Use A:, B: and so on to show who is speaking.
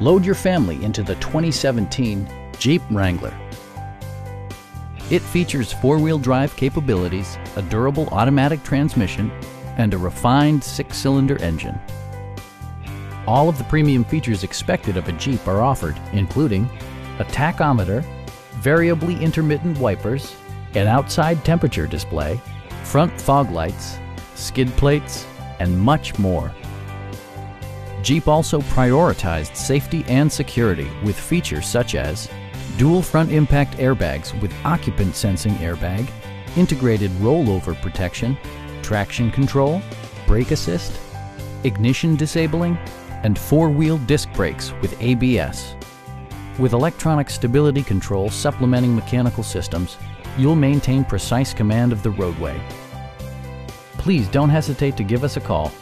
A: Load your family into the 2017 Jeep Wrangler. It features four-wheel drive capabilities, a durable automatic transmission, and a refined six-cylinder engine. All of the premium features expected of a Jeep are offered, including a tachometer, variably intermittent wipers, an outside temperature display, front fog lights, skid plates, and much more. Jeep also prioritized safety and security with features such as dual front impact airbags with occupant sensing airbag, integrated rollover protection, traction control, brake assist, ignition disabling, and four-wheel disc brakes with ABS. With electronic stability control supplementing mechanical systems, you'll maintain precise command of the roadway. Please don't hesitate to give us a call